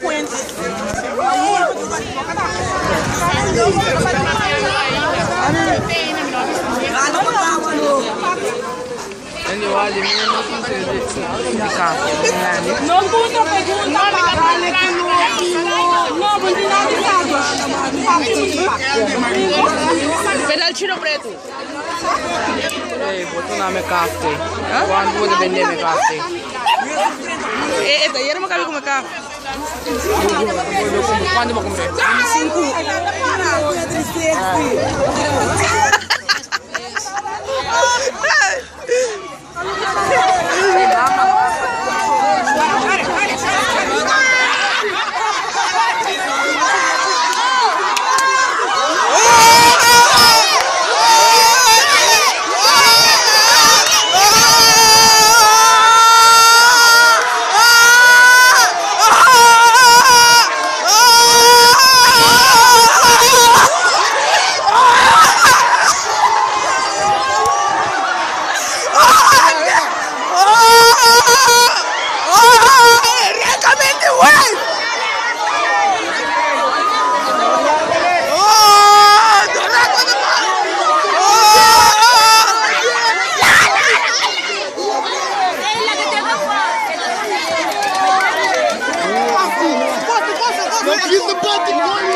Non so se di cacchio, Non tutto per giunta, No, continuate Pedalcino preto. Eh, buat na me kafe. Kuan mo de bende me kafe. Eh, eh, tayo mo kami kumaka. Quando vou comer? Cinco. Cinco. away! He's the blood that